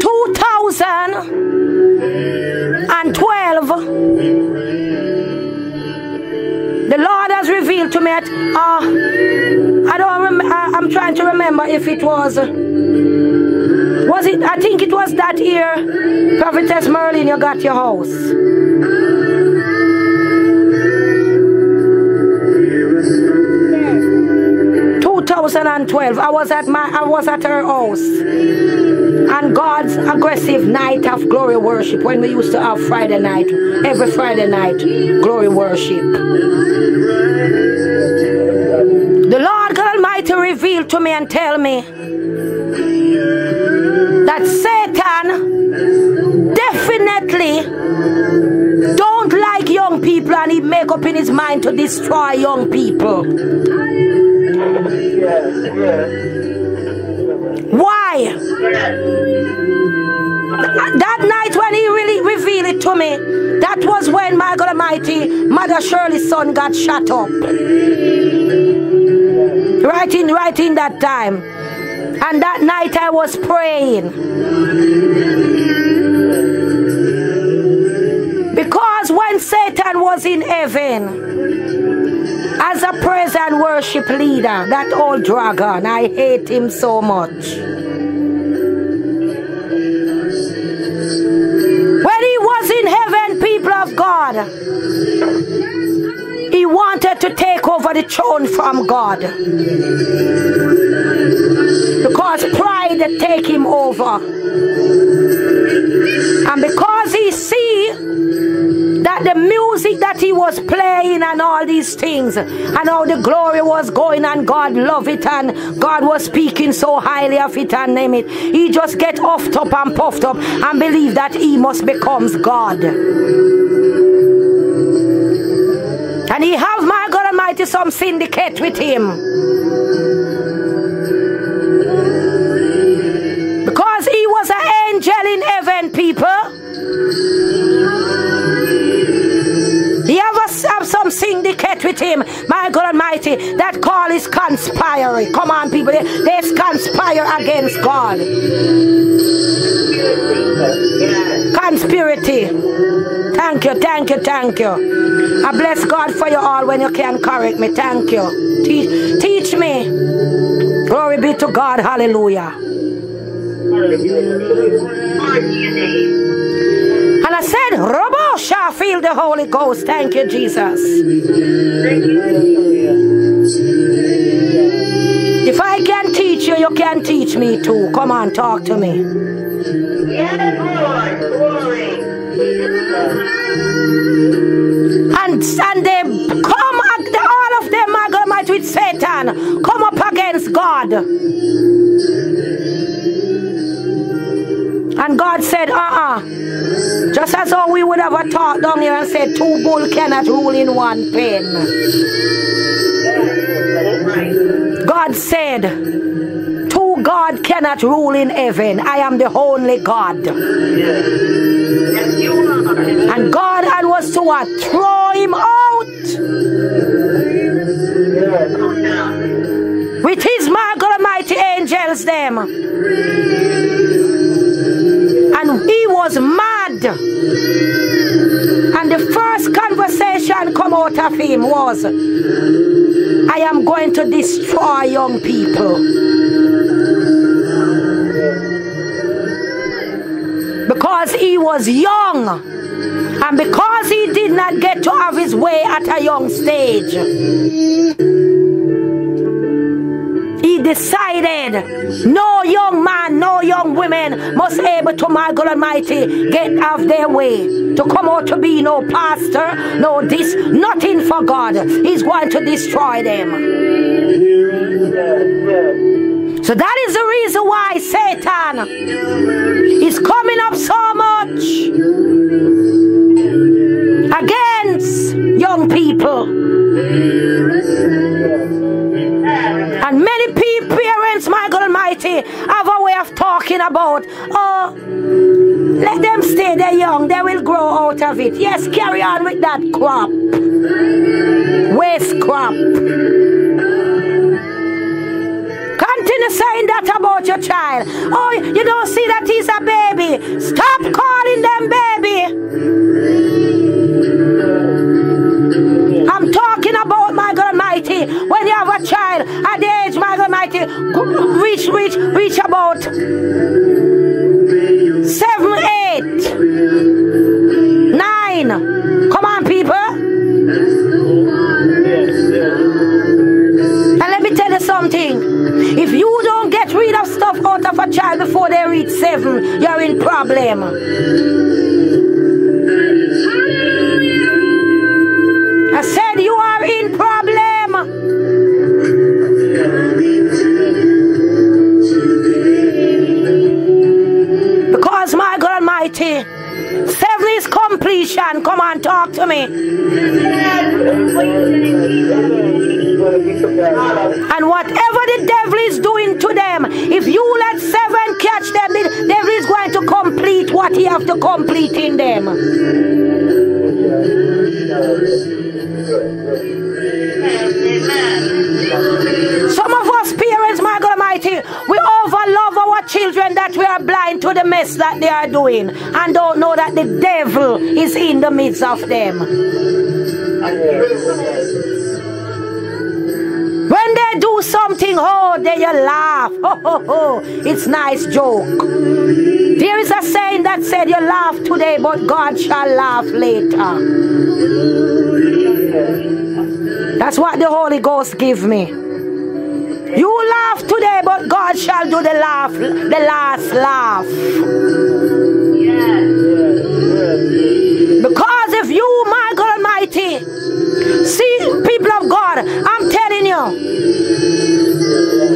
2012 the Lord has revealed to me that uh, I don't rem- I, I'm trying to remember if it was was it I think it was that year Prophetess Merlin you got your house 2012 I was at my I was at her house. And God's aggressive night of glory worship when we used to have Friday night every Friday night glory worship. The Lord God Almighty revealed to me and tell me that Satan definitely don't like young people and he make up in his mind to destroy young people why? That night when he really revealed it to me that was when my God Almighty Mother Shirley's son got shot up. Right in right in that time. And that night I was praying. Because when Satan was in heaven as a praise and worship leader, that old dragon, I hate him so much. When he was in heaven, people of God, he wanted to take over the throne from God. Because pride take him over. And because he see music that he was playing and all these things, and how the glory was going, and God loved it, and God was speaking so highly of it, and name it. He just get off top and puffed up and believe that he must becomes God. And he have my God Almighty some syndicate with him. Because he was an angel in heaven, people. He have, some syndicate with him, my God Almighty. That call is conspiring. Come on, people. They, they conspire against God. Conspiracy. Thank you, thank you, thank you. I bless God for you all when you can correct me. Thank you. Teach, teach me. Glory be to God. Hallelujah. And I said, shall feel the Holy Ghost. Thank you, Jesus. If I can teach you, you can teach me too. Come on, talk to me. And, and they come, all of them are going with Satan, come up against God. And God said, uh uh Just as how we would have a talk down here and said, two bull cannot rule in one pen. God said, two God cannot rule in heaven. I am the only God. And God and was to what? Throw him out with his Almighty angels them. Was mad. And the first conversation come out of him was, I am going to destroy young people. Because he was young. And because he did not get to have his way at a young stage, decided no young man, no young women must able to, my God Almighty, get of their way. To come out to be no pastor, no this, nothing for God. He's going to destroy them. So that is the reason why Satan is coming up so much against young people. And many parents, my God Almighty, have a way of talking about, oh, let them stay there young, they will grow out of it. Yes, carry on with that crop. Waste crop. Continue saying that about your child. Oh, you don't see that he's a baby. Stop calling them baby. When you have a child at the age, my Almighty, reach, reach, reach about seven, eight, nine. Come on, people. And let me tell you something. If you don't get rid of stuff out of a child before they reach seven, you're in problem. Talk to me. And whatever the devil is doing to them, if you let seven catch them, the devil is going to complete what he have to complete in them. Some are blind to the mess that they are doing and don't know that the devil is in the midst of them. When they do something, oh, then you laugh. Ho, ho, ho. It's nice joke. There is a saying that said, you laugh today, but God shall laugh later. That's what the Holy Ghost give me. You laugh today, but God shall do the laugh, the last laugh. Because if you, my God Almighty, see people of God, I'm telling you,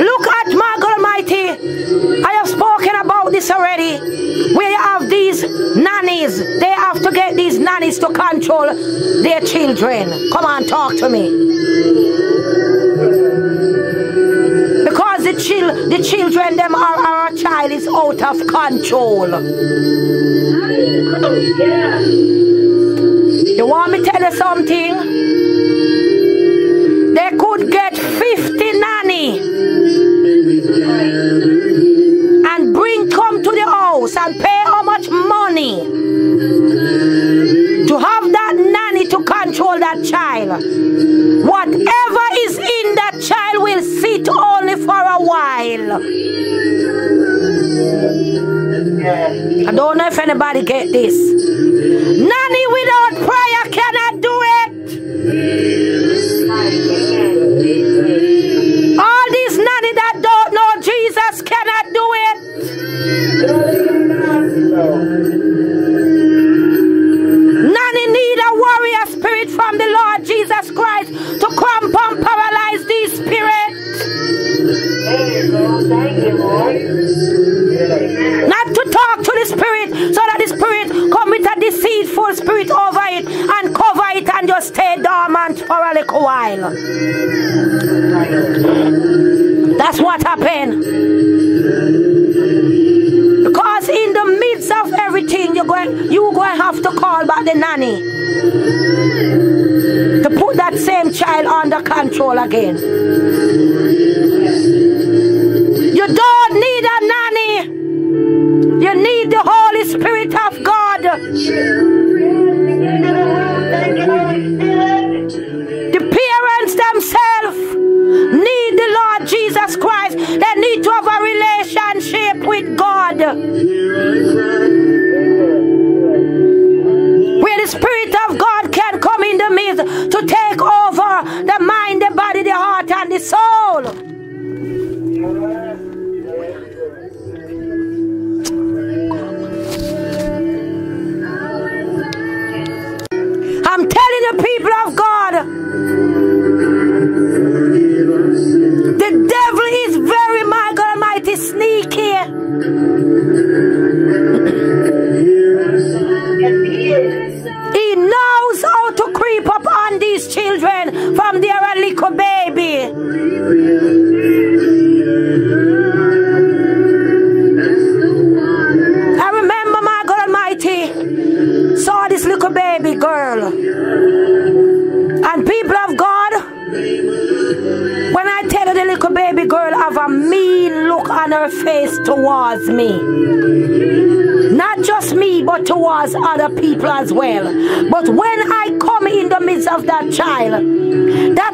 look at my God Almighty. I have spoken about this already. We have these nannies, they have to get these nannies to control their children. Come on, talk to me. The chil- the children them are our child is out of control. Oh, yeah. You want me to tell you something? I don't know if anybody get this. Nanny without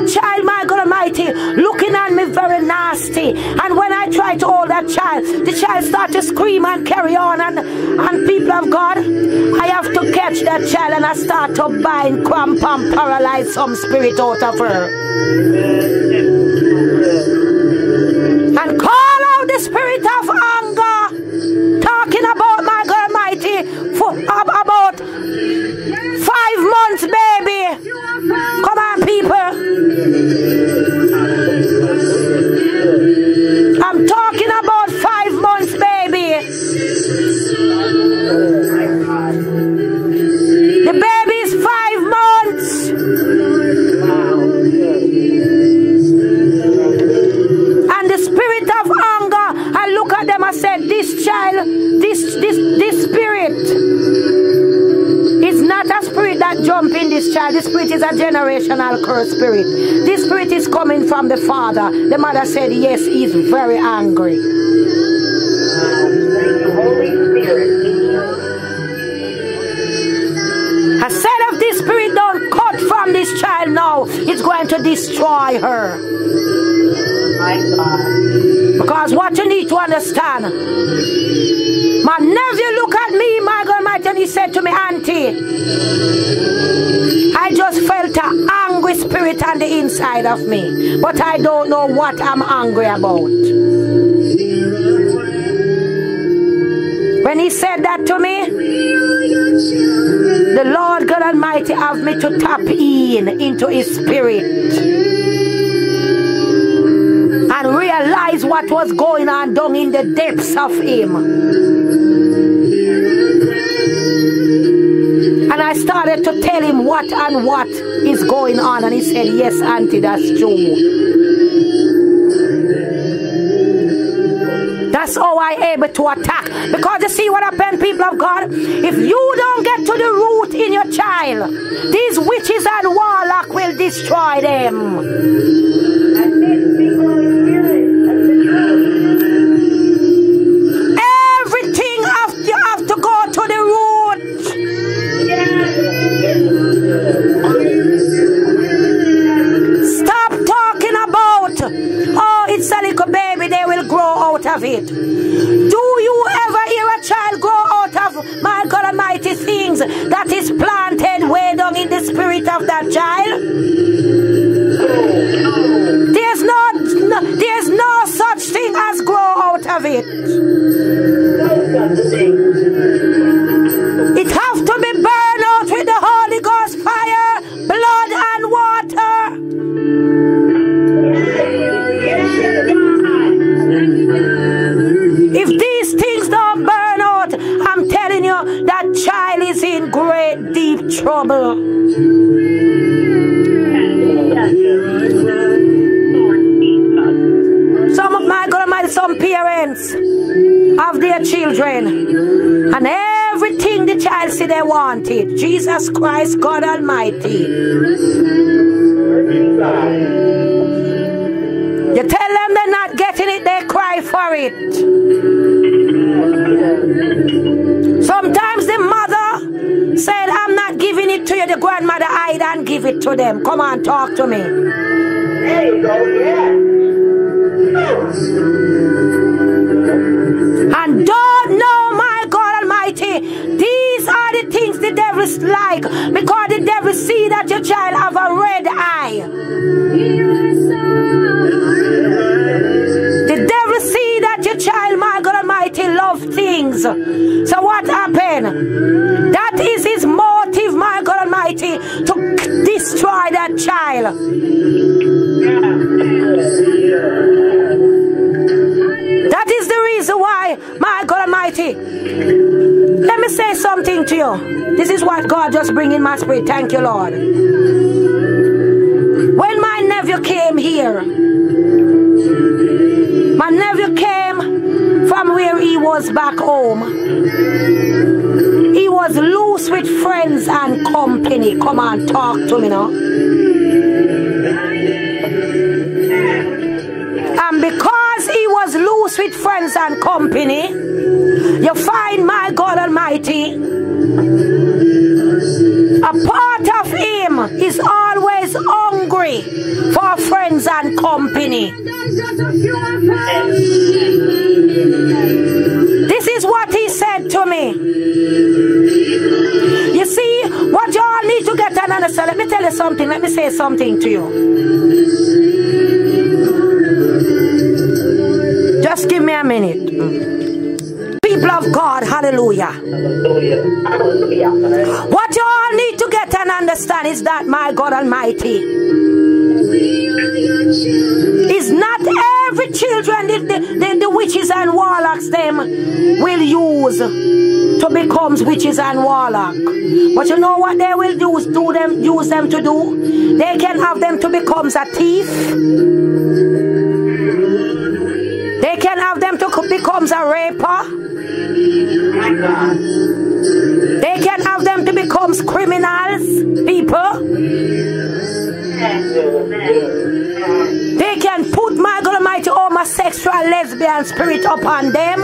child, my God Almighty, looking at me very nasty. And when I try to hold that child, the child start to scream and carry on. And, and people of God, I have to catch that child and I start to bind, cramp, and paralyze some spirit out of her. And call out the spirit of anger. Talking about my God Almighty for this child. This spirit is a generational curse spirit. This spirit is coming from the father. The mother said, Yes, he's very angry. I said, if this spirit don't cut from this child now, it's going to destroy her. My God. Because what you need to understand, my nephew look at me, my God Almighty, and he said to me, Auntie, felt an angry spirit on the inside of me, but I don't know what I'm angry about. When he said that to me, the Lord God Almighty asked me to tap in into his spirit and realize what was going on down in the depths of him. And I started to tell him what and what going on. And he said, Yes, Auntie, that's true. That's how I able to attack. Because you see what happened, people of God? If you don't get to the root in your child, these witches and warlock will destroy them. Them. Come on, talk to me. There you go, yeah. And don't know, my God Almighty, these are the things the devil's like because the devil see that your child have say something to you. This is what God just bring in my spirit. Thank you, Lord. When my nephew came here, my nephew came from where he was back home. He was loose with friends and company. Come on, talk to me now. And because he was loose with friends and company, you find my God Almighty, a part of him is always hungry for friends and company. This is what he said to me. You see, what you all need to get and understand. Let me tell you something. Let me say something to you. Hallelujah. Hallelujah. Hallelujah. What you all need to get and understand is that my God Almighty is not every children the, the, the, witches and warlocks them will use to become witches and warlock. But you know what they will use do them use them to do? They can have them to become a thief. They can have them to co- become a raper. They can have them to become criminals, people. They can put my God Almighty homosexual, lesbian spirit upon them.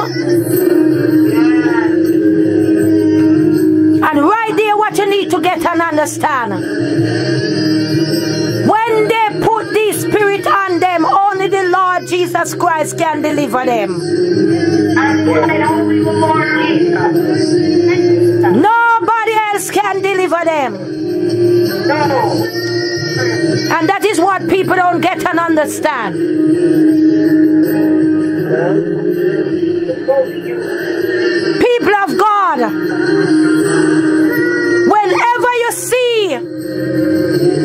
And right there, what you need to get and understand. When they put this spirit on them, only the Lord Jesus Christ can deliver them. Them. And that is what people don't get and understand. People of God, whenever you see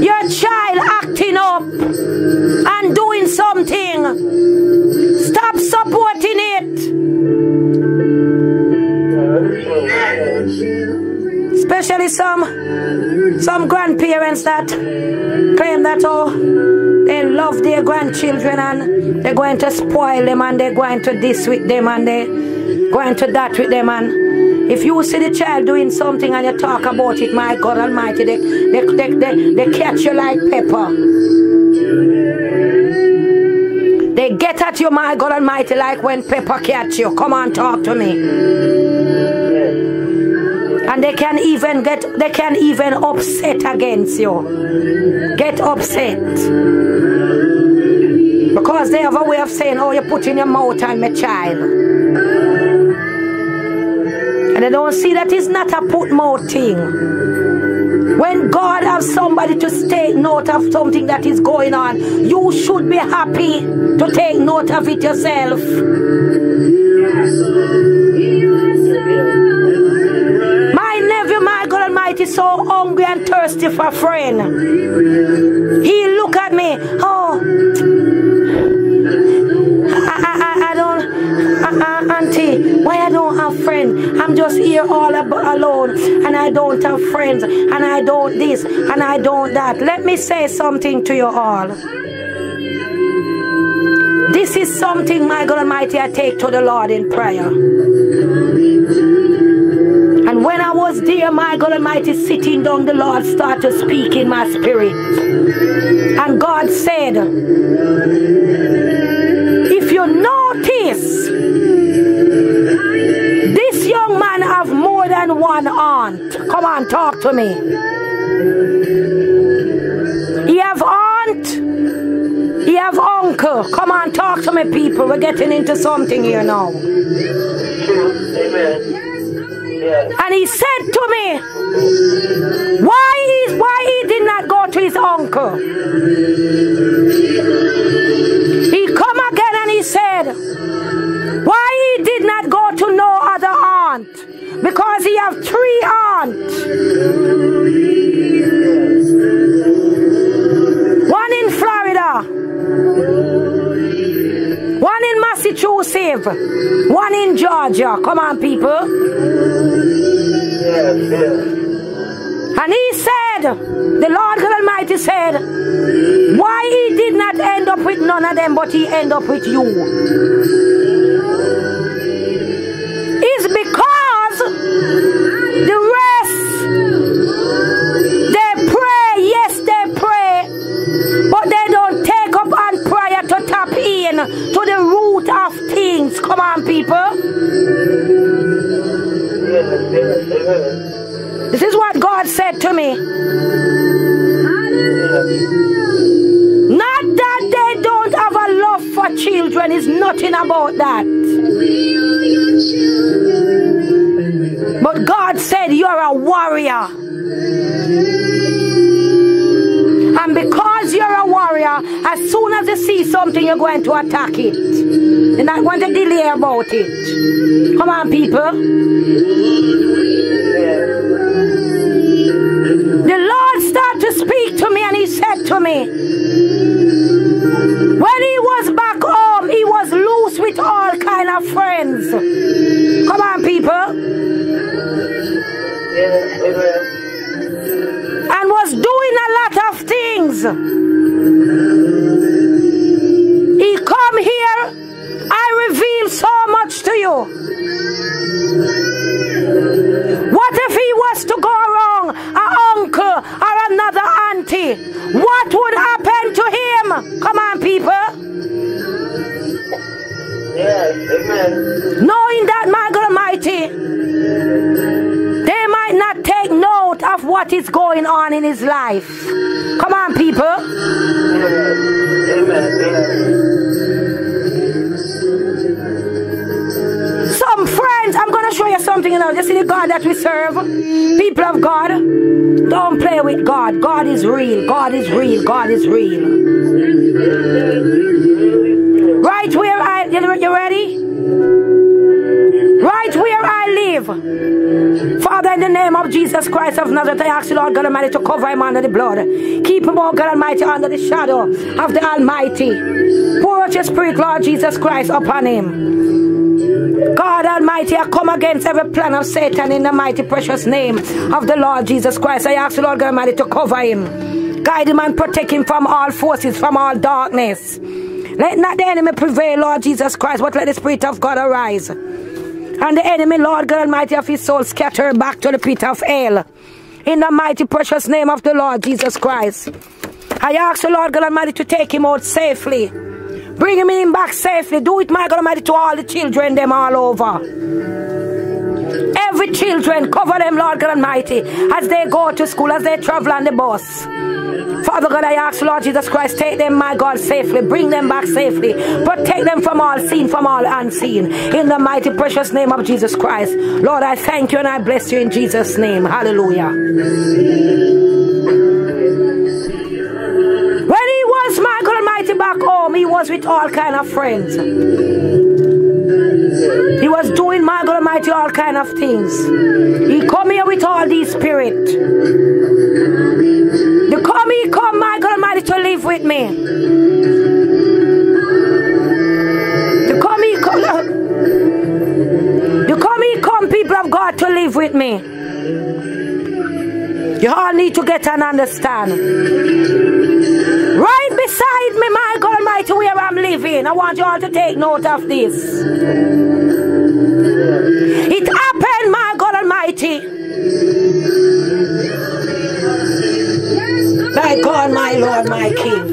your child acting up and doing something, stop supporting Especially some some grandparents that claim that oh they love their grandchildren and they're going to spoil them and they're going to this with them and they're going to that with them and if you see the child doing something and you talk about it, my God Almighty, they, they, they, they, they catch you like pepper. They get at you, my God Almighty, like when pepper catch you. Come on, talk to me. And they can even get, they can even upset against you. Get upset. Because they have a way of saying, oh, you put in your mouth on my child. And they don't see that it's not a put mouth thing. When God has somebody to take note of something that is going on, you should be happy to take note of it yourself. Is so hungry and thirsty for a friend. He look at me, oh, I, I, I, don't, uh, uh, auntie, why I don't have friends? I'm just here all alone, and I don't have friends, and I don't this, and I don't that. Let me say something to you all. This is something, my God Almighty, I take to the Lord in prayer. Was there, my God Almighty, sitting down, the Lord started to speak in my spirit. And God said, if you notice, this young man have more than one aunt. Come on, talk to me. He have aunt. He have uncle. Come on, talk to me, people. We're getting into something here now. Amen. And he said to me, why is why he did not go to his uncle? He come again and he said, why he did not go to no other aunt? Because he have three Massachusetts. One in Georgia. Come on, people. And he said, the Lord God Almighty said, why he did not end up with none of them, but he end up with you. Said to me. Not that they don't have a love for children, it's nothing about that. But God said, You're a warrior. And because you're a warrior, as soon as you see something, you're going to attack it. You're not going to delay about it. Come on, people. Me, in his life. Come on, people. Some friends, I'm going to show you something you know. You see the God that we serve? People of God, don't play with God. God is real. God is real. God is real. Right where I, you ready? Right where I live. Father, in the name of Jesus Christ of Nazareth, I ask you, Lord God Almighty, to cover him under the blood. Keep him, oh God Almighty, under the shadow of the Almighty. Pour out your spirit, Lord Jesus Christ, upon him. God Almighty, I come against every plan of Satan in the mighty precious name of the Lord Jesus Christ. I ask the Lord God Almighty to cover him, guide him and protect him from all forces, from all darkness. Let not the enemy prevail, Lord Jesus Christ, but let the Spirit of God arise. And the enemy, Lord God Almighty, of his soul scatter back to the pit of hell. In the mighty precious name of the Lord Jesus Christ. I ask the Lord God Almighty to take him out safely. Bring him in back safely. Do it, my God Almighty, to all the children, them all over. Every children, cover them, Lord God Almighty, as they go to school, as they travel on the bus. Father God, I ask, Lord Jesus Christ, take them, my God, safely. Bring them back safely. Protect them from all seen, from all unseen. In the mighty, precious name of Jesus Christ. Lord, I thank you and I bless you in Jesus' name. Hallelujah. When he was, my God Almighty, back home, he was with all kind of friends. He was doing, my God Almighty, all kind of things. He come here with all these spirit. The come he come, my God Almighty, to live with me. The come he come, the come he come, people of God, to live with me. You all need to get and understand. Right beside me, my God Almighty, where I'm living. I want you all to take note of this. It happened, my God Almighty. My God, my Lord, my King.